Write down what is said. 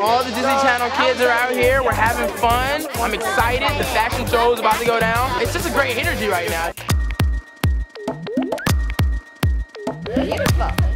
All the Disney Channel kids are out here. We're having fun. I'm excited. The fashion show is about to go down. It's just a great energy right now. Beautiful.